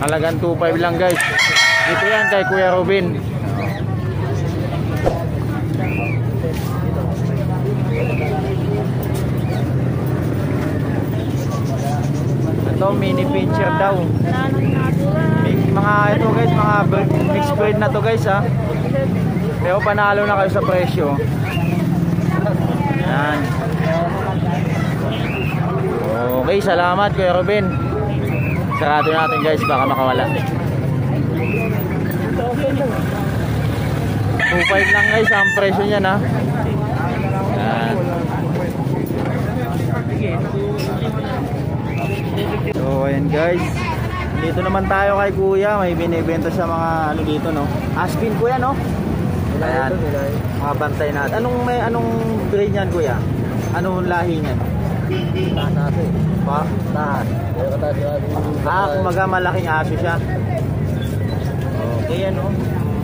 Halagang 2.5 lang guys. Dito yan kay Kuya Robin. Ito mini pincher daw. Mga ito guys, mga mixed breed na to guys ha. Pero panalo na kayo sa presyo. Yan. Okay, salamat Kuya Robin. Sarado natin guys, baka makawala. 2.5 lang guys ang presyo niyan ha. Yan. So ayan guys. Dito naman tayo kay Kuya, may binibenta sa mga ano dito no. Aspin Kuya no. Ayan. Mga bantay natin. Anong may anong breed niyan Kuya? Anong lahi niyan? Taas eh. Pa? Taas. Pero kataas yung Ah, kumaga malaking aso siya. Okay ano.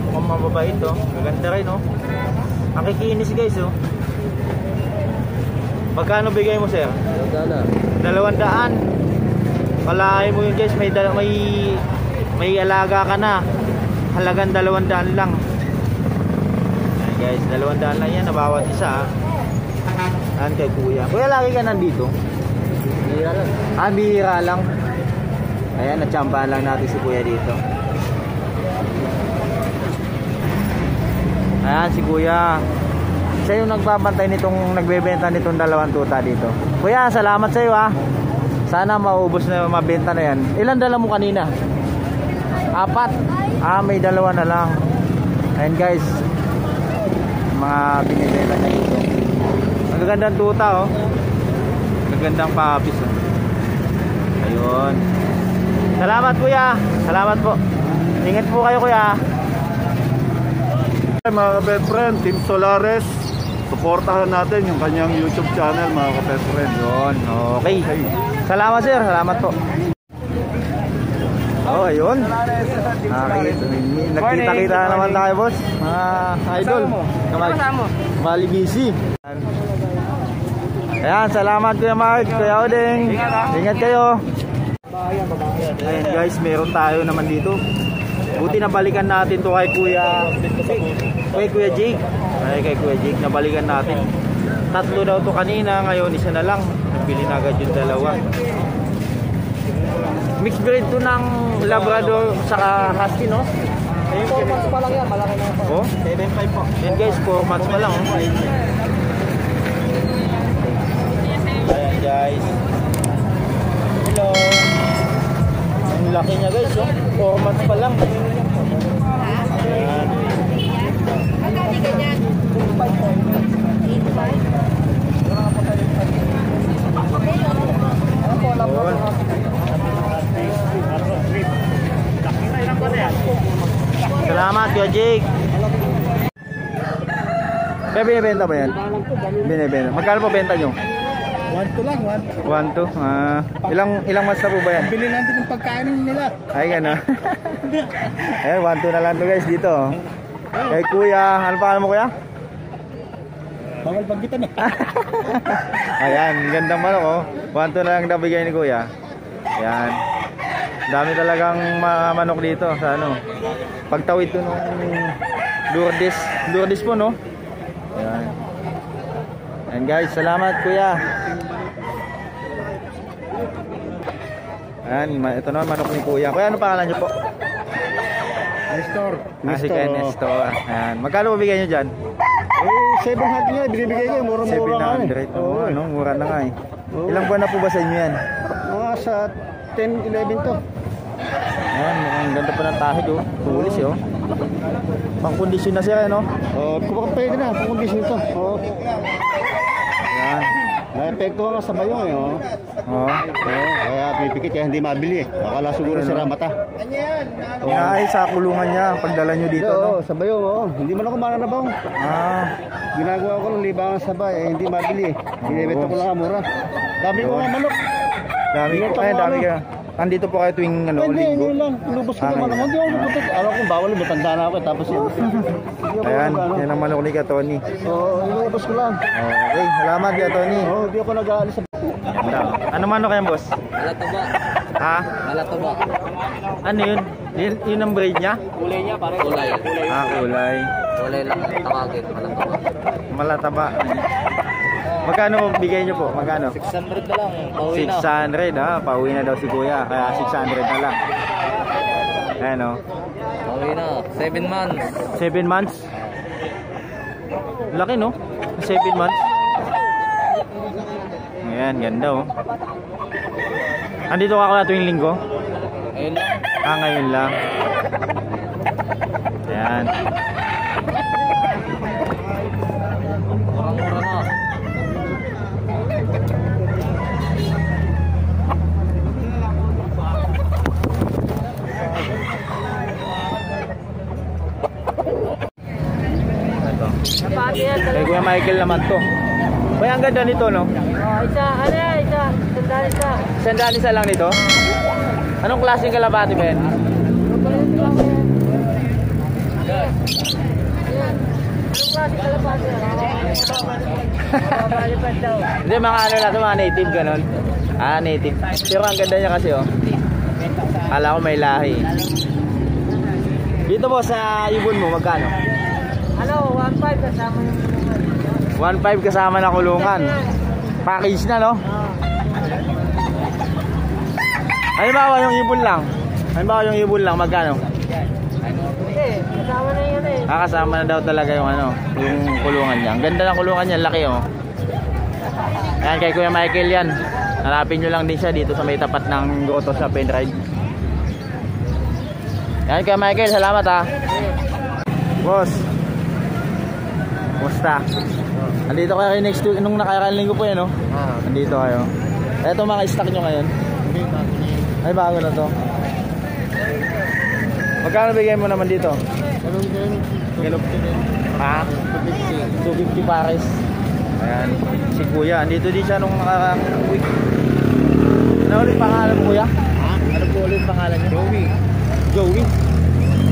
Mukhang mababait to. Maganda rin no. Nakikinis guys oh. Magkano bigay mo sir? Sana. Dalawang daan. Mo yun guys, may, may, may alaga ka na. Halagang dalawang daan lang. Ayan guys, dalawang daan lang yan, nabawat isa ah. Ayan kay kuya. Kuya, lagi ka nandito? Hira lang. Ah, bihira lang. Ayan, natsambahan lang natin si kuya dito. Ayan, si kuya. Siya yung nagbabantay nitong, nagbebenta nitong dalawang tuta dito. Kuya, salamat sa iyo ah. Sana maubos na mabenta na yan. Ilan dala mo kanina? Apat. Ah, may dalawa na lang. Ayan guys. Mga binibenta niya dito. Ang gagandang tuta oh. Magandang papis oh. Ayun. Salamat kuya. Salamat po. Ingat po kayo kuya. Mga ka-best friend, Team Solares, supportahan natin yung kanyang YouTube channel mga ka-best friend. Yun. Okay. Salamat sir. Salamat po. Oh, ayun. Nakita, nagkita-kita na naman tayo, boss. Mga idol. Kamal, Kamali busy. Ayan, salamat Kuya Mark, Kuya Odeng. Ingat kayo. Ayan guys, meron tayo naman dito. Buti nabalikan natin to kay Kuya kay Kuya Jake. Ay kay Kuya Jake nabalikan natin. Tatlo daw to kanina, ngayon isa na lang. Nabili na agad yung dalawa. Mixed breed to ng Labrador saka Husky, no? Ayun, 4 months pa lang yan. Malaki na po. Oh, 7.5 po. Yan guys, 4 months pa lang. Oh. Ayan guys. Hello. Ang laki niya guys, oh. 4 months pa lang. Ayan. Yun. Salamat, Kuya Jake. Kaya binibenta ba yan? Binibenta. Magkano po benta nyo? 1 to lang, 1. 1, 2. Ah, ilang ilang months na po ba yan? Bili natin yung pagkain nila. Ay, gano'n. Ayan, 1, 2 na lang to guys dito. oh. Kay Kuya, ano pa mo Kuya? Bawal pagkitan eh. Ayan, gandang manok oh. 1, 2 na lang nabigay ni Kuya. Ayan. Dami talagang mga manok dito sa ano. Pagtawid to nung Lourdes. Lourdes po no? Ayan. Ayan guys, salamat Kuya. Ayan, ito naman manok ni Kuya. Kuya, ano pangalan niyo po? Nestor. Ah, si Kuya Nestor. Ayan. Magkano bibigyan niyo dyan? Eh, 700 nga, binibigay ko. Mura-mura nga eh. 700. Oo, ano, mura na nga eh. Ilang buwan na po ba sa inyo yan? Mga sa 10, 11 to. Ayan, mukhang ganda pa ng tahid oh. Pulis oh. Kondisyon na siya, no? Oh, kung pwede na, kung kondisyon to. Oh, Ayan. na-epekto nga sa bayong eh. Oh. Oh. Oh, kaya pipikit kaya hindi mabili eh. Akala siguro sira mata. Inaay sa kulungan niya pagdala nyo dito, no? oh, sa bayong, oh. Hindi kumana na bang. Ah, Ginagawa ko ng libangan sa bay, eh, hindi mabili eh. Binibenta ko lang ang mura. Dami ko nga manok. dami ko. Ay, dami ka. Andito po kayo tuwing ano, Hindi, linggo. hindi lang. Lubos ko Ah, naman ngayon. naman. Hindi ako lubos. Alam ko bawal, matanda na ako. eh, Tapos yun. Ayan, yan ang manok ni ka Tony. Oo, inuutos ko lang. Okay, salamat ka Tony. Oo, di ako nag-aalis sa... Ano manok yan boss? Malataba. Ha? Malataba. Ano yun? Yun, yun ang breed niya? Kulay niya pare. Kulay. Ah, kulay. Kulay lang tawagin. Malataba. Malataba. Magkano bigay niyo po? Magkano? 600 na lang. Pauwi na. 600 ha, pauwi na daw si kuya, kaya 600 na lang. Ayan o, Pauwi na. 7 months. 7 months. Laki no? 7 months. Ayan, ganda oh. Andito ka kuya tuwing linggo? Ayun lang. Ah, ngayon lang. Ayan. Kay Kuya Michael naman to. Kuya, ang ganda nito no? Oh, isa, ano yan, isa, sandali isa. Sandaan isa lang nito? Anong klaseng? Mabalipad daw. Hindi, mga ano lang, ito, mga native ganon. Ah, native. Pero ang ganda niya kasi, oh. Kala ko may lahi. Dito po sa ibon mo, magkano? Ano, 1.5 kasama yung kulungan. 1.5 kasama na kulungan. Package na, no? Halimbawa yung ibon lang. Halimbawa yung ibon lang, magkano? Hindi, kasama na yun eh. Ah, kasama na daw talaga yung ano, yung kulungan niya. Ang ganda ng kulungan niya, laki, oh. Ayan, kay Kuya Michael yan. Hanapin nyo lang din siya dito sa may tapat ng Grotto sa Penride. Ayan, Kuya Michael, salamat ha. Boss. Kumusta? Andito kayo kay next week, nung nakakaling ko po yan, no? Ah. Andito kayo. Eto mga stock nyo ngayon. Ay, bago na to. Magkano bigay mo naman dito? Ganun. Ha? 250 pares. Ayan. Si Kuya. Andito din siya nung nakaka-week. Ano ulit pangalan mo Kuya? Ha? Ano po ulit pangalan niya? Joey. Joey?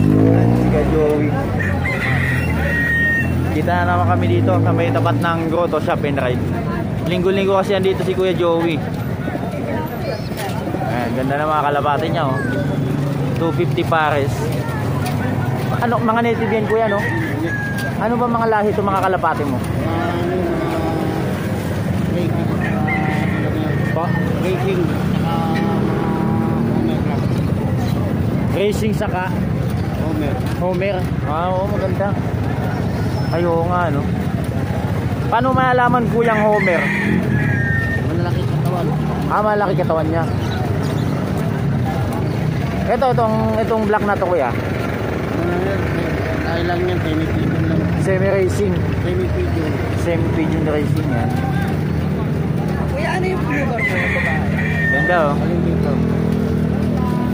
Ayan, si Joey. Kita na naman kami dito sa may tapat ng Grotto Shop and Ride. Linggo-linggo kasi andito si Kuya Joey. Ayan, ganda na mga kalapati niya oh. 250 pares. Ano, mga native yan kuya no? Ano ba mga lahi itong mga kalapati mo? Pa? Racing. Racing saka Homer. Homer. Ah, oo, maganda. Ay, oo nga, no? Paano malalaman kuyang Homer? Malalaki katawan. Ah, malaki katawan niya. Ito, itong, itong black na to kuya. Ay lang yan, tinitigil lang. Semi-racing. Tinitigil. Semi-pigeon racing yan. Kuya, ano yung flavor babae? Ganda, oh. Alin dito?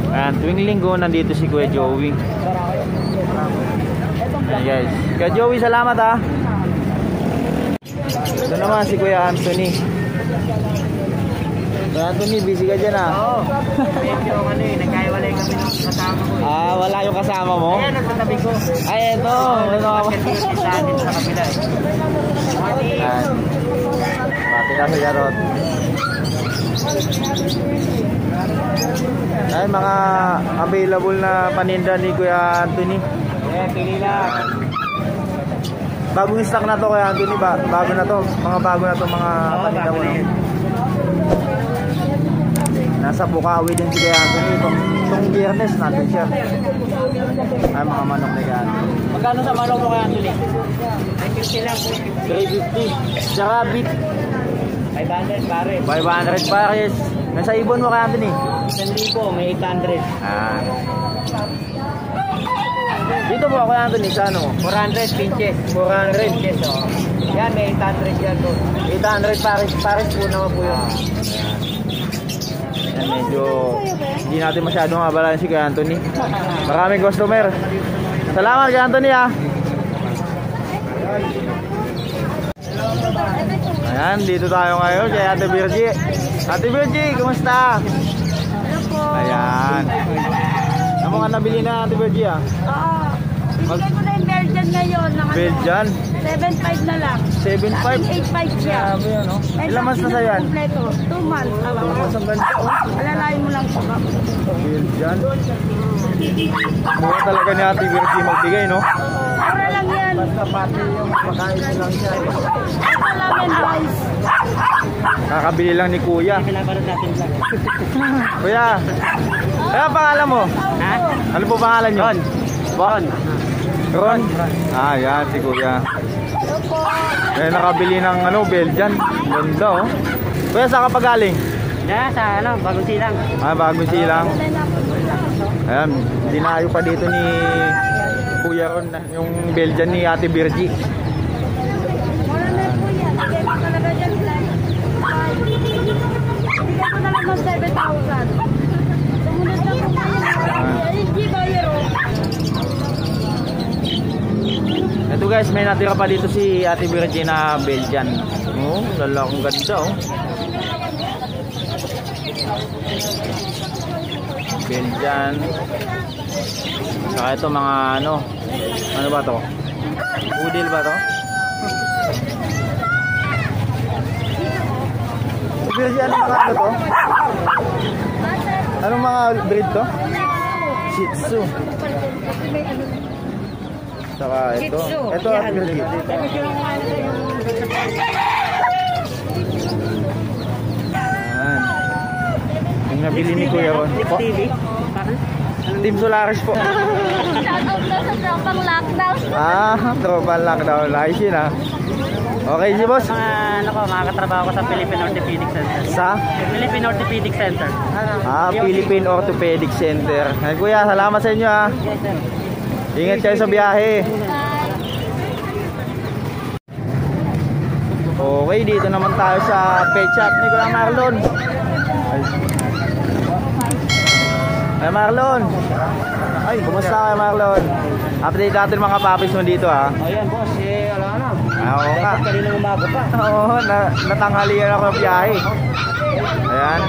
Ayan, tuwing linggo nandito si Kuya Joey. Ayan guys. Kuya Joey, salamat ha. Ito naman si Kuya Anthony. Kuya Anthony, busy ka dyan ha. Oo. Medyo ano eh, nagkaiwalay kami ng kasama ko eh. Ah, wala yung kasama mo? Ayan, nasa tabi ko. Ay, ito. Ito ka ba? Sa atin sa kabila eh. Ayan. Pati ka sa Yarot. Ayan, mga available na paninda ni Kuya Anthony. Eh, pili lang. Bagong stock na to Kuya Anthony ba? Bago na to. Mga bago na to mga bago mo. na no? Nasa Bukawi din si Kuya Anthony. Itong, itong biyernes natin siya. Ay, mga manok Kuya Anthony. Magkano sa manok mo Kuya Anthony? 50 lang. 350. Tsaka beef. 500 pare. 500 pares. Nasa ibon mo Kuya Anthony? 1,000, may 800. Ah. Dito po Kuya Anthony sa ano? 400 pinches. 400. Pinches, oh. Yan, may 800 yan doon. 800 pares. Pares po naman po yun. Yan, medyo hindi natin masyadong abalayan si Kuya Anthony. Maraming customer. Salamat Kuya Anthony ah. Ayan, dito tayo ngayon kay Ate Virgie. Ate Virgie, kumusta? Ayan. Ano mga nabili na Ate Virgie ah? Oo. Bigay ko na yung Belgian ngayon. Ng ano, Belgian. 7.5 na lang. 7.5. 8.5 siya. Grabe yan, no? Ilang months na sa yan? Kompleto. 2 months. Mas ang ganda, oh. Mo lang po. Belgian. Mura talaga ni Ate Virgie magbigay, no? Para lang yan. Basta pati yung pagkain ko lang siya. Ito lang yan, guys. Kakabili lang ni Kuya. Pinapanood natin vlog. Kuya, ano pangalan mo? Ha? Ano po pangalan nyo? Ron. Ron. Ron? Ah, yan si Kuya. Eh, nakabili ng ano, Belgian. Ganda, oh. Kuya, saan ka pa galing? Na, sa ano, bagong silang. Ah, bago silang. Ayan, dinayo pa dito ni Kuya Ron, yung Belgian ni Ate Virgie. Mura na po yan. Bigay ko talaga dyan, guys. Bigay ko na lang ng 7,000. Sumunod na po kayo. Hindi ba yero? Ito guys, may natira pa dito si Ate Virgie na Belgian. Oh, lalakong ganda, oh. Belgian. Saka ito mga ano, ano ba to? Poodle ba to? Virgie, mga ano to? Anong mga breed to? Shih Tzu. Saka ito. Ito Ate Virgie. Ayan. Yung nabili ni Kuya Ron. Team Solaris po. Shoutout na sa tropang lockdown. ah, tropa lockdown. Ayos yun ah. Okay si boss. Mga ano ko, mga katrabaho ko sa Philippine Orthopedic Center. Sa Philippine Orthopedic Center. ah, Philippine Orthopedic Center. Ay, kuya, salamat sa inyo ah. Yes, sir. Ingat kayo sa biyahe. Okay, dito naman tayo sa pet shop ni Kuya Marlon. Ay. Marlon. Ay, kumusta Kuya Marlon? Update natin mga papis mo dito ha. Ayan, boss. Eh, ala na. Ah, oo nga. Kanina umaga pa. Oo, na, natanghalian ako ng biyahe. Ayan.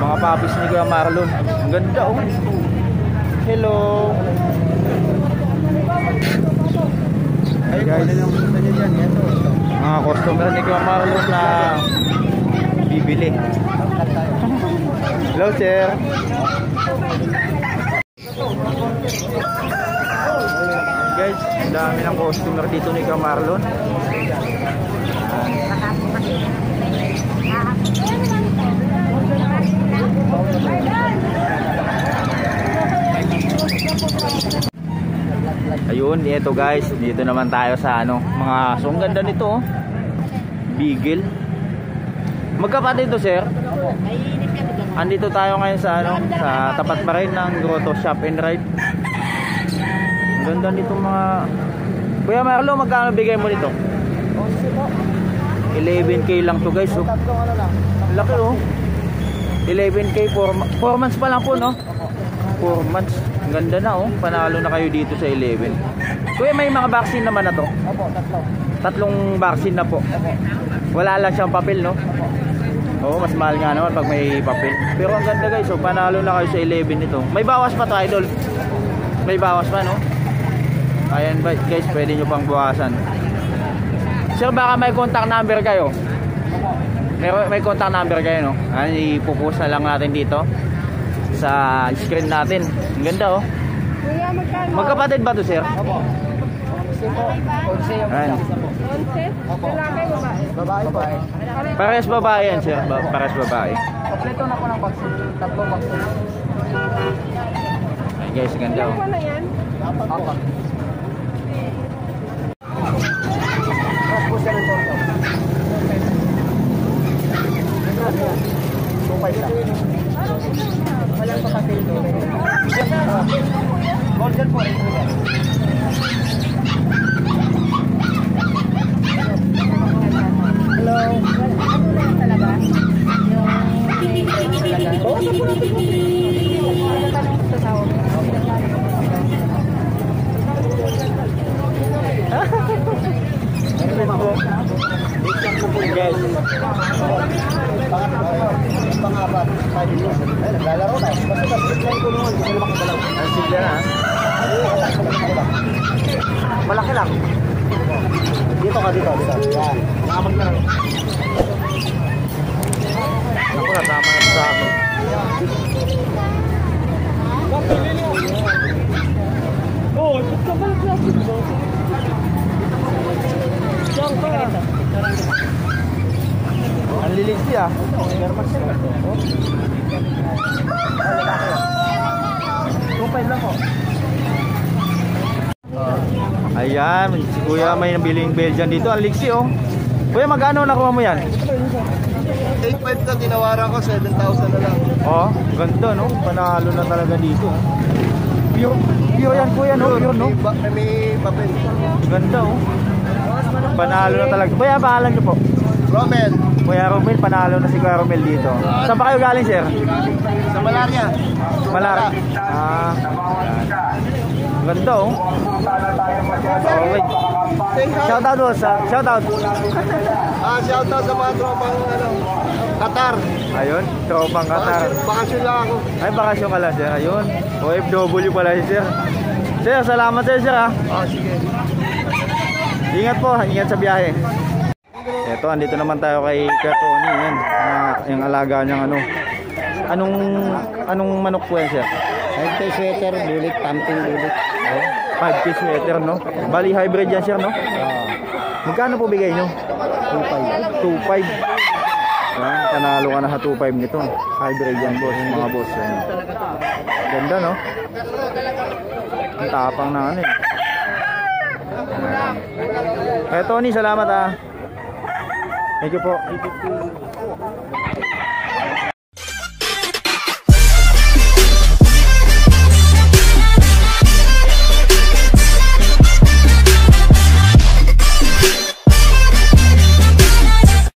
Mga papis ni Kuya Marlon. Ang ganda oh. Hello. Hey guys. Mga customer ni Kuya Marlon na bibili. Hello sir. Guys, dami ng customer dito ni Kuya Ayun, ito guys, dito naman tayo sa ano, mga so ang ganda nito oh. Beagle. Magkapatid to, sir? Andito tayo ngayon sa ano, sa tapat pa rin ng Grotto Shop and Ride. Ang ganda nito mga Kuya Marlo, magkano bigay mo nito? 11k lang to guys, oh. Laki oh. 11k 4 months pa lang po, no? 4 months. Ganda na oh. Panalo na kayo dito sa 11. Kuya, may mga vaccine naman na to. Opo, tatlo. Tatlong vaccine na po. Wala lang siyang papel, no? Oo, mas mahal nga naman pag may papel. Pero ang ganda guys, so panalo na kayo sa 11 nito. May bawas pa to, idol. May bawas pa, no? Ayan ba, guys, pwede nyo pang buwasan. Sir, baka may contact number kayo. May, may contact number kayo, no? Ayan, ipupost na lang natin dito sa screen natin. Ang ganda, oh. Magkapatid ba to, sir? Opo. Kasi po, 11 yung Ayan. isa po. 11? Lalaki, babae. Po. Pares babae yan, sir. Ba- pares babae. Kompleto na po ng vaccine. Tatlo vaccine. Ayan, guys, ganda, oh. Ano torto. Supay lang. Golden po. Hello. Ano lang talaga? Oo, sa po natin po. Tanong ko sa tao. Guys. pang apat. Five years. Ay, naglalaro na. Basta sa split line kulungan, hindi naman makagalaw. Ang simple na. ha? Malaki lang. Dito ka, dito, dito. Yan. Nakamag na lang. Ako na, tama na sa akin. Ang lilig siya. Tupay lang ko. Ayan, si Kuya may nabiling Belgian dito. Ang liksi oh. Kuya, magkano nakuha mo yan? 8.5 na tinawaran ko, 7,000 na lang. Oh, ganda no. Panalo na talaga dito. Pure, pure yan kuya no, pure no. May, ba- may papel. Ganda oh. Panalo na talaga. Kuya, pangalan niyo po. Romel, Kuya Romel, panalo na si Kuya Romel dito. Saan pa kayo galing, sir? sa malaria. Malar. Ah. yan. Ganda oh. Okay. Shout out boss. ah. Shout out. Ah, shout out sa mga tropang ano, Qatar. Ayun, tropang Qatar. Bakasyon, bakasyon lang ako. Ay, bakasyon ka lang, sir. Ayun. OFW pala si sir. Sir, salamat sir, sir ah. Ah, sige. Ingat po, ingat sa biyahe. Eto, andito naman tayo kay Kuya Tony, yan. Ah, yung alaga niyang ano. Anong anong manok po yan, sir? Head to sweater, bulik, pumping bulik. Oh, 5 piece sweater, no? Bali hybrid yan, sir, no? Ah, Magkano po bigay nyo? 2.5. 2.5. Yan, panalo ka na sa 2.5 nito. Hybrid yan, boss, mga boss. Yan. Ganda, no? Ang tapang na ano eh. Kaya Tony, salamat ah. Thank you po.